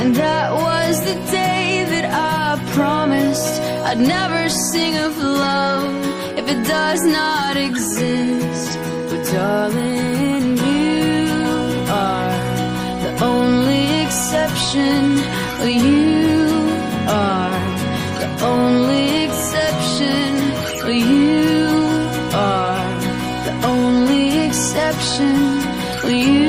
And that was the day that I promised I'd never sing of love if it does not exist. But darling, you are the only exception. You are the only exception. You are the only exception. You